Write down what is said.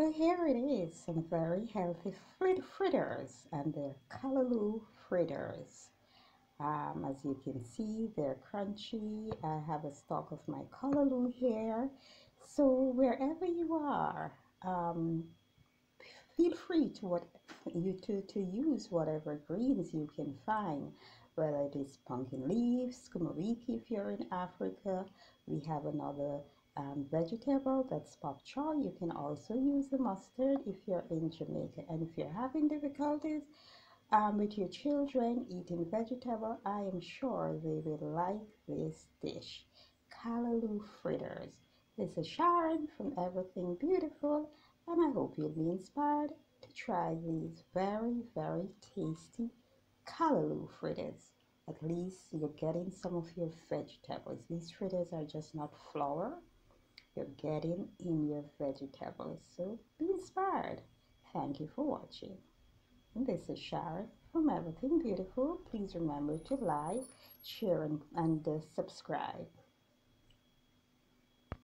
So here it is, some very healthy frit fritters and they're callaloo fritters. Um, as you can see, they're crunchy. I have a stock of my callaloo here. So wherever you are, um, feel free to what you to, to use whatever greens you can find, whether it is pumpkin leaves, sukuma wiki if you're in Africa. We have another um, vegetable that's bok choy. You can also use the mustard if you're in Jamaica. And if you're having difficulties um, with your children eating vegetable, I am sure they will like this dish. Callaloo fritters. This is Sharon from Everything Beautiful and I hope you'll be inspired to try these very, very tasty callaloo fritters. At least you're getting some of your vegetables. These fritters are just not flour, you're getting in your vegetables. So be inspired. Thank you for watching. This is Sharon from Everything Beautiful. Please remember to like, share, and, and uh, subscribe.